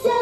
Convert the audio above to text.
Yeah.